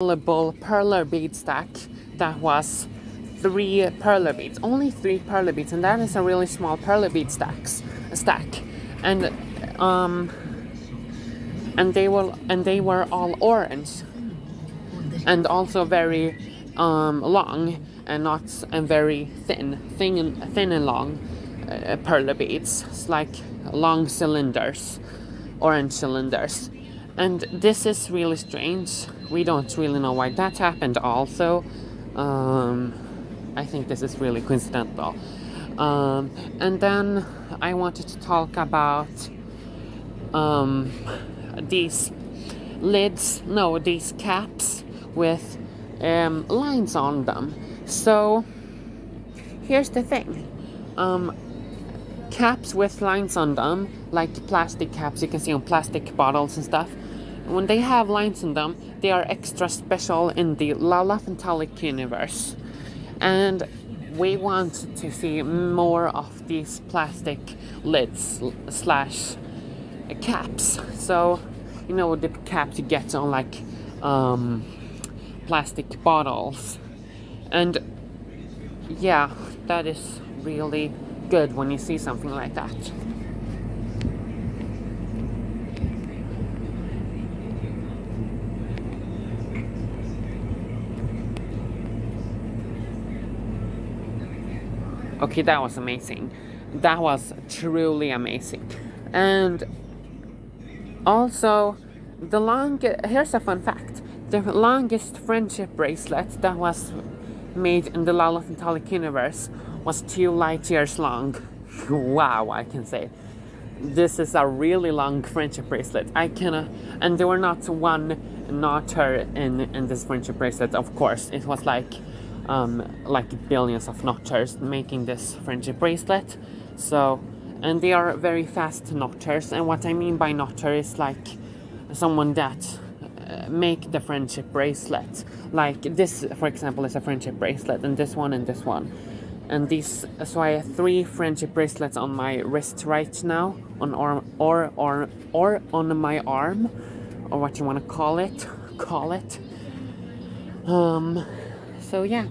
valuable perler bead stack that was three perler beads, only three perler beads, and that is a really small perler bead stacks stack, and um, and they were and they were all orange, and also very um, long and not and very thin, thin and thin and long uh, perler beads, it's like long cylinders, orange cylinders, and this is really strange. We don't really know why that happened. Also. Um, I think this is really coincidental. Um, and then I wanted to talk about um, these lids, no, these caps with um, lines on them. So here's the thing um, caps with lines on them, like plastic caps you can see on plastic bottles and stuff, when they have lines in them, they are extra special in the La Fantalic universe. And we want to see more of these plastic lids slash caps. So you know the caps you get on like um, plastic bottles. And yeah that is really good when you see something like that Okay, that was amazing. That was truly amazing. And also, the long here's a fun fact. The longest friendship bracelet that was made in the Lalafantalic universe was two light years long. wow, I can say. This is a really long friendship bracelet. I cannot, uh, and there were not one knotter in in this friendship bracelet. Of course, it was like um, like billions of knotters making this friendship bracelet. So, and they are very fast knotters. And what I mean by knotter is like someone that uh, make the friendship bracelet. Like this, for example, is a friendship bracelet, and this one and this one. And these, so I have three friendship bracelets on my wrist right now, on arm or or or on my arm, or what you want to call it, call it. Um, so yeah.